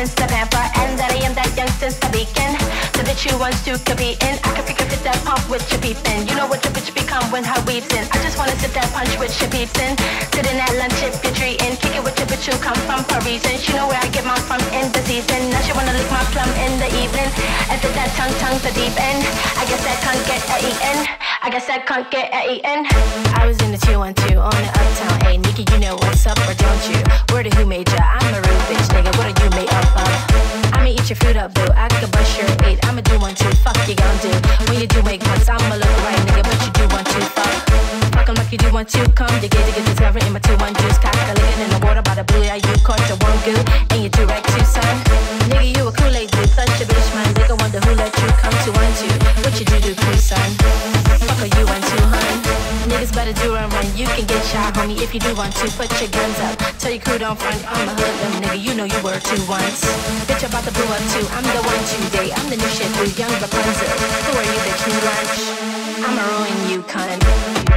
since the pamper And that I am that young since the beacon. So that you wants to compete in. I can pick up that pump with your peepin' You know what your bitch become when her weeps in. I just wanna sip that punch with your peeps in. Sitting at lunch if you're treating Kick it with your bitch who come from Parisian. She know where I get my from in the season. Now she wanna lick my plum in the evening. And fit that tongue, tongue the deep end. I guess that can't get a E-N I guess I can't get a E-N I was in the 212 on the uptown. Hey, Nikki, you know what's up or don't you? Word of who made ya? your feet up, boo. I can bust your eight. I'ma do one, two. Fuck you gon' do. When you do make cuts, I'ma look right, nigga. But you do one, two. Fuck. Fuck like you do one, two. Come, you get to get this in my two, one juice. Cock a in the water by the blue. Yeah, you caught your one goo. money if you do want to. Put your guns up, tell your crew don't front. I'm a hoodlum nigga, you know you were two once. Bitch, about to blow up too. I'm the one today. I'm the new shit, new young Rapunzel. Who are you bitch? you lunch? I'ma ruin you, cunt.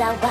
Давай.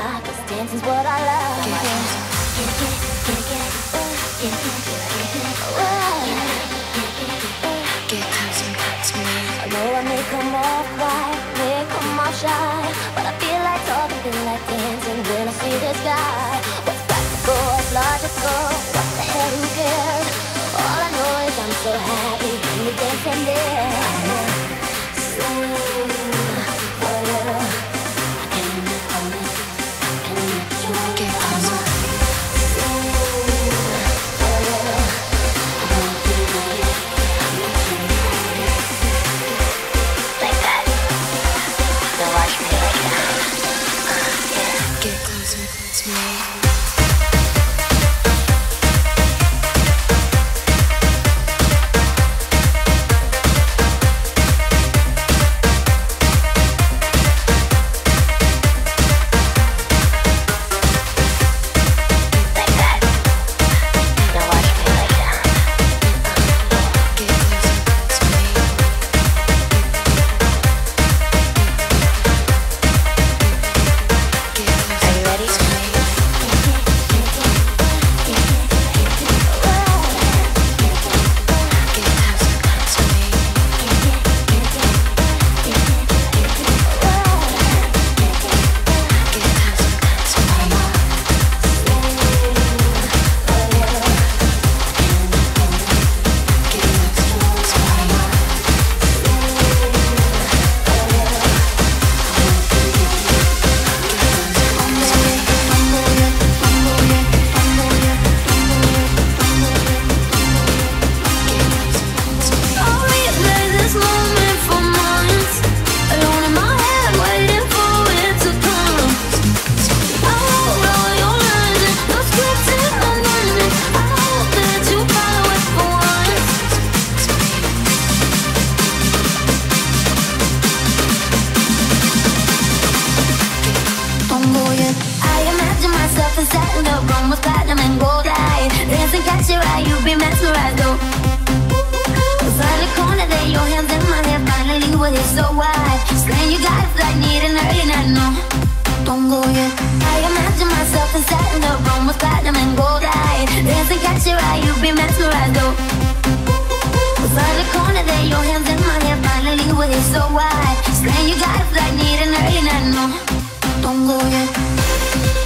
you've been mesmerized, By the corner there, your hands in my hair Finally we're so why? You got a flag, need an early night, no. Don't go yet.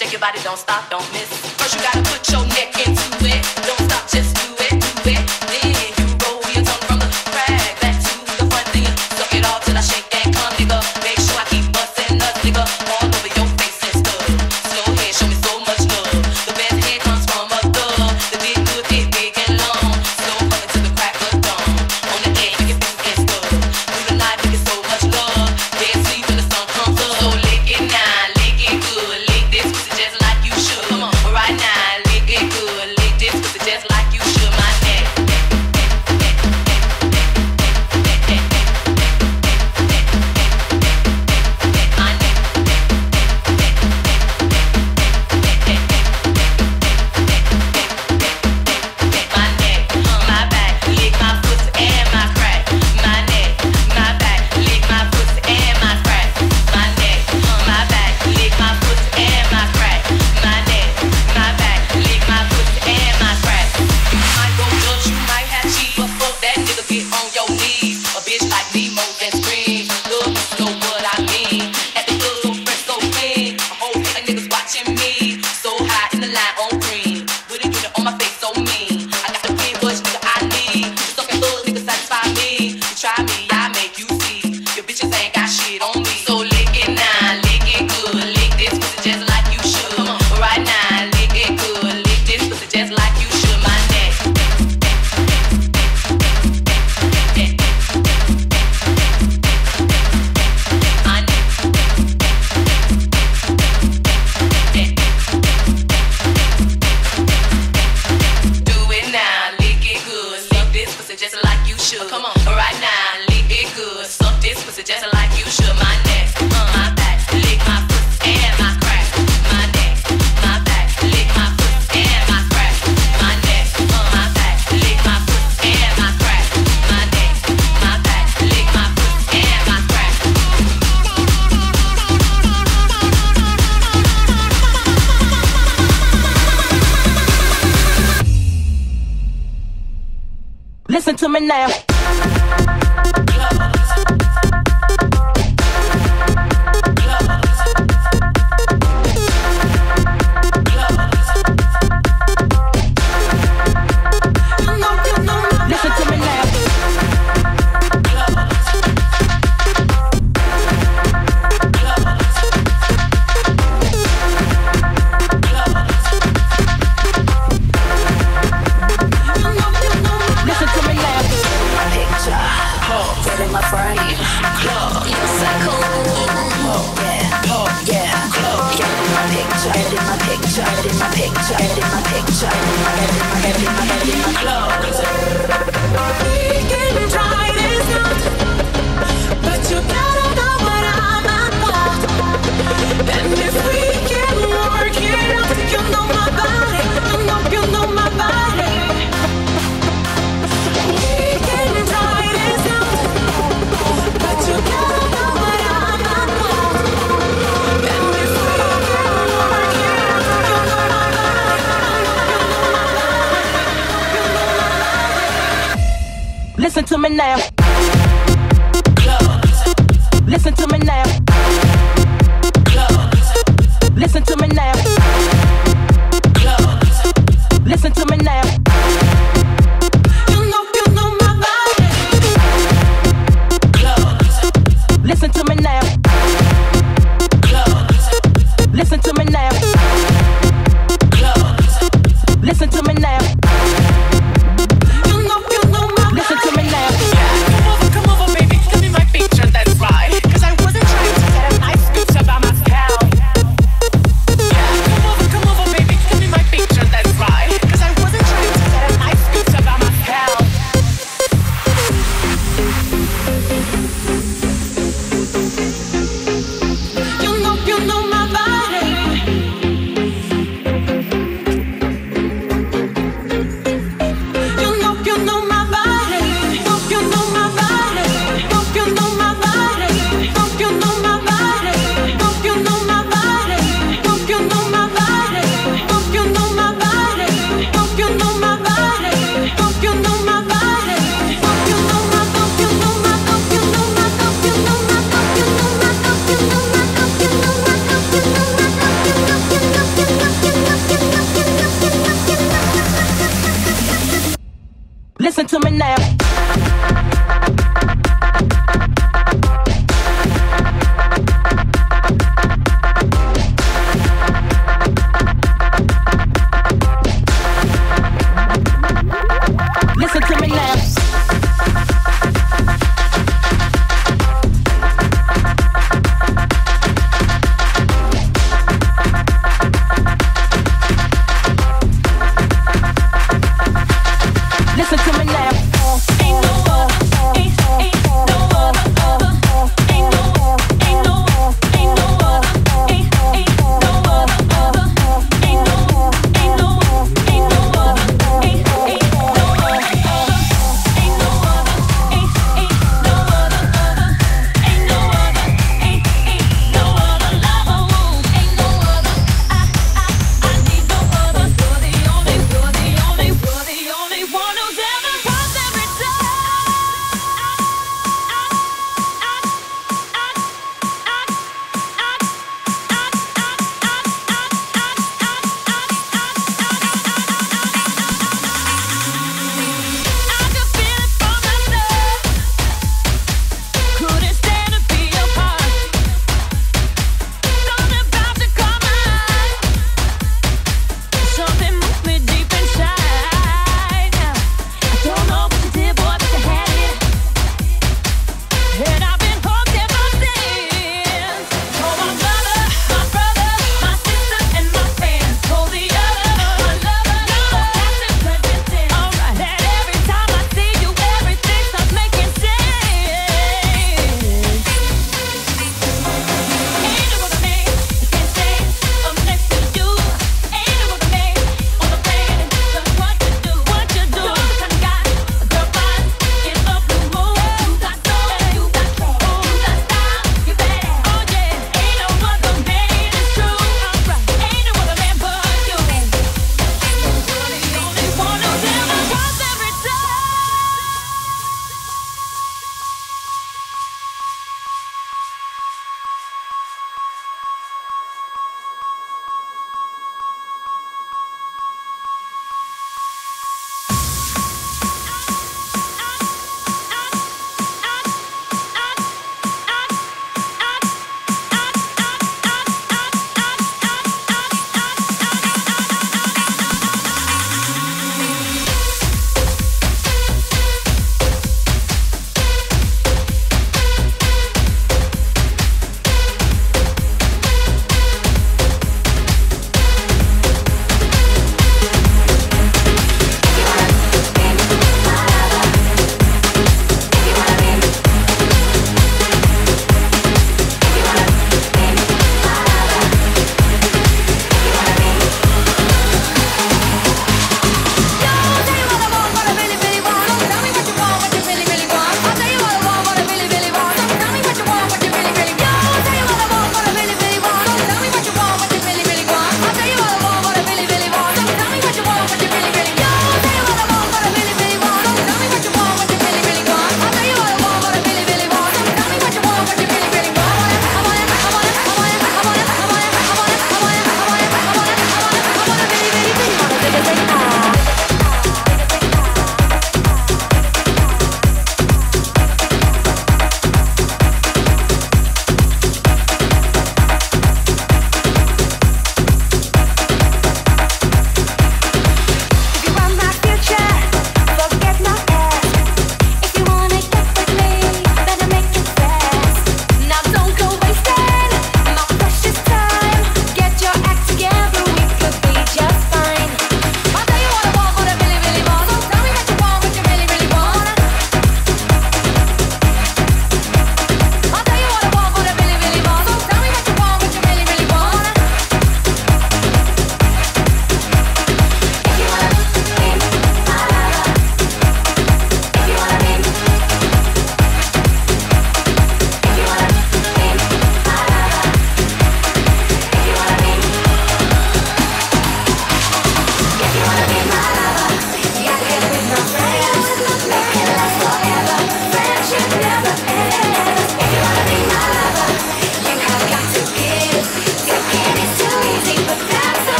Shake your body, don't stop, don't miss. picture, edit my picture, edit my, edit my, edit my, edit my. Listen to me now. Clubs. Listen to me now. Clubs. Listen to me now.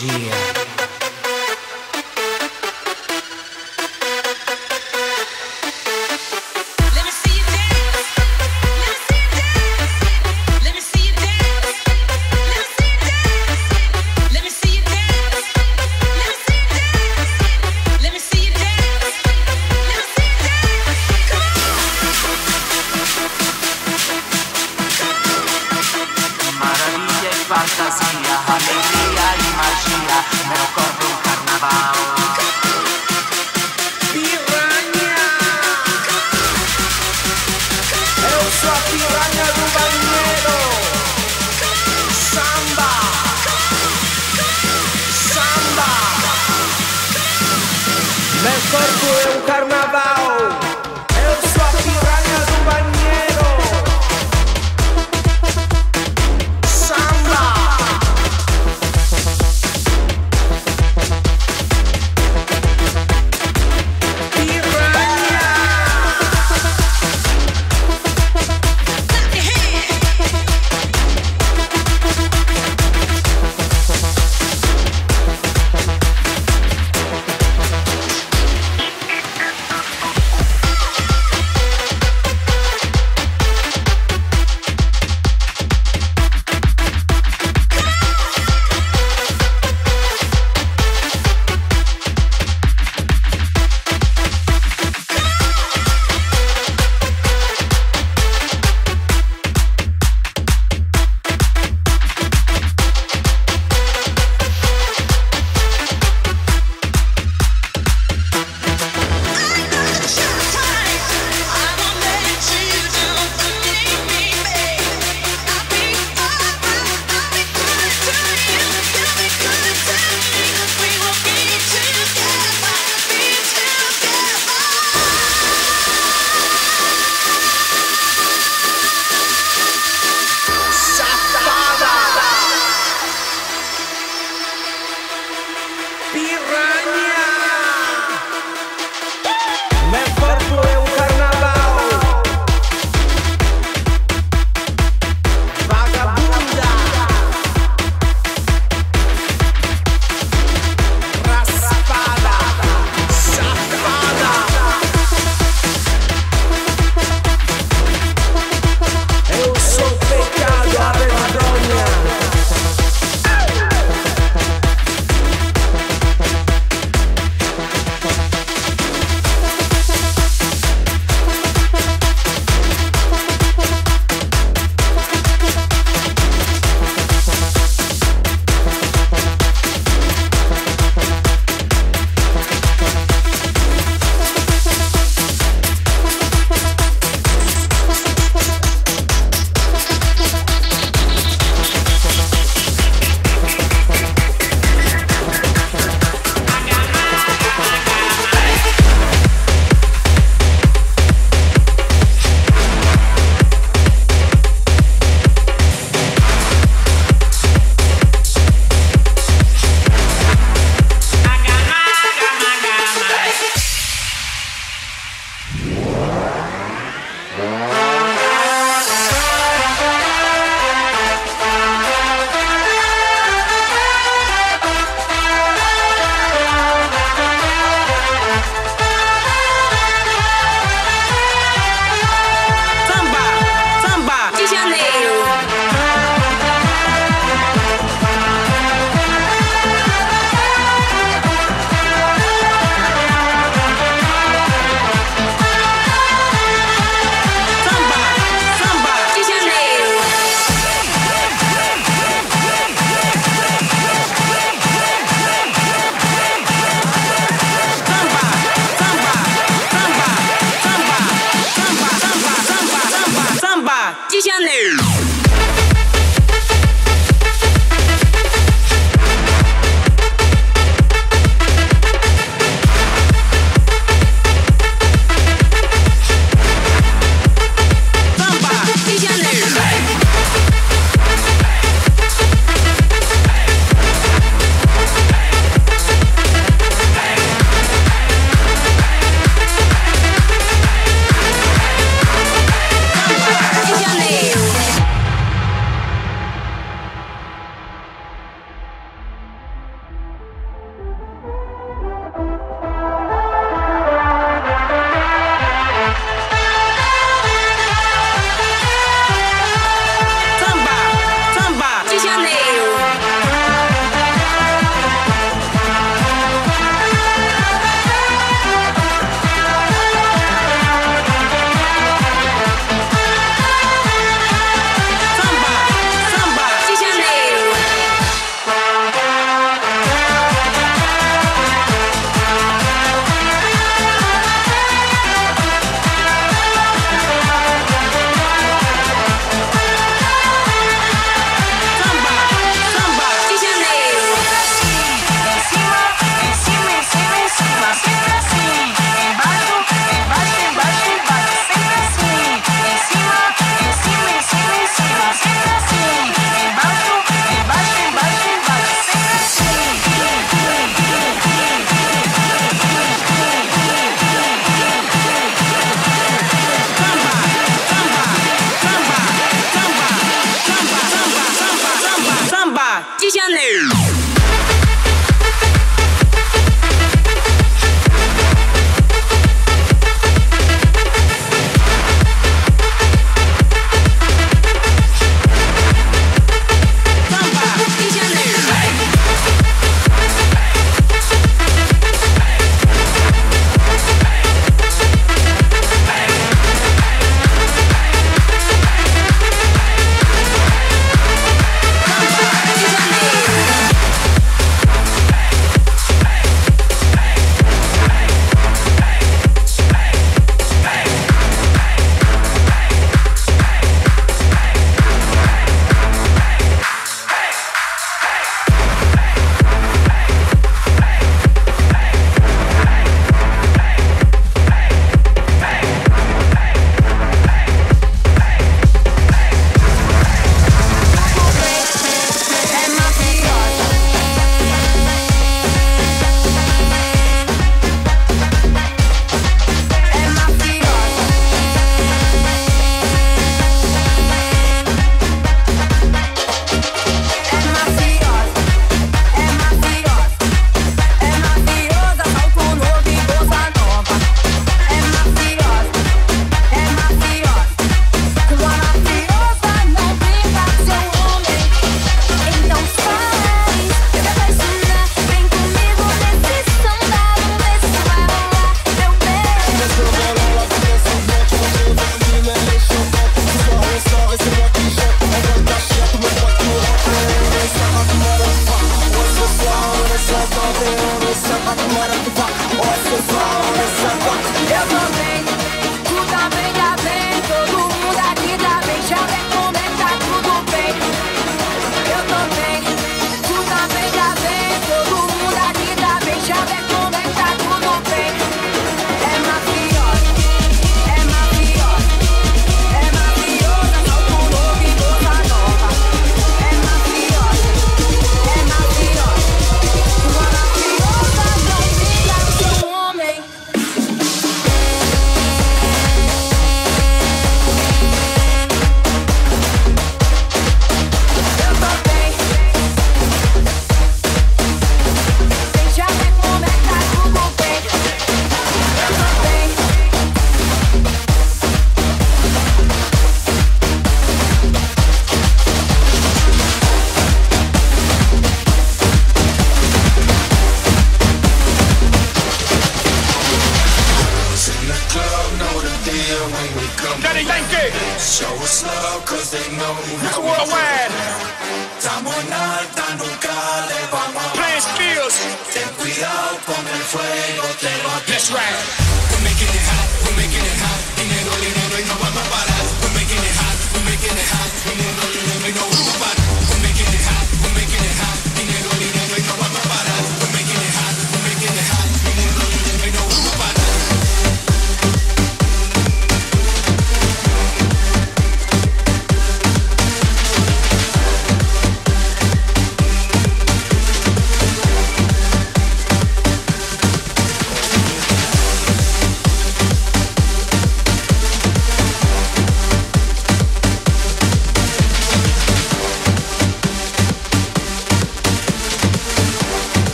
Dia.